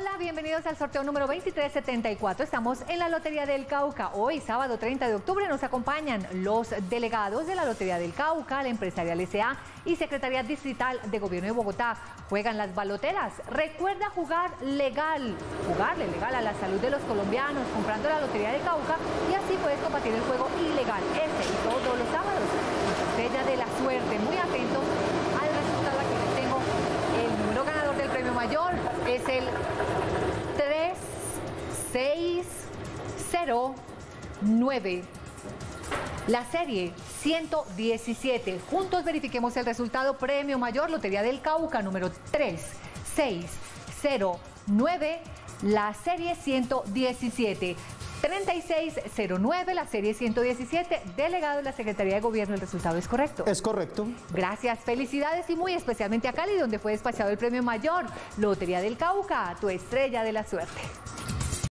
Hola, bienvenidos al sorteo número 2374. Estamos en la Lotería del Cauca. Hoy, sábado 30 de octubre, nos acompañan los delegados de la Lotería del Cauca, la Empresarial S.A. y Secretaría Distrital de Gobierno de Bogotá. Juegan las baloteras. Recuerda jugar legal, jugarle legal a la salud de los colombianos, comprando la Lotería del Cauca y así puedes combatir el juego ilegal. Este y todos los sábados. Estrella de la suerte. Muy atentos al resultado. Aquí les tengo el número ganador del premio mayor. Es el 3609. La serie 117. Juntos verifiquemos el resultado. Premio mayor, Lotería del Cauca, número 3609. La serie 117. 3609, la serie 117, delegado de la Secretaría de Gobierno. ¿El resultado es correcto? Es correcto. Gracias, felicidades y muy especialmente a Cali, donde fue despachado el premio mayor, Lotería del Cauca, tu estrella de la suerte.